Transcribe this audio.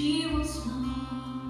she was not.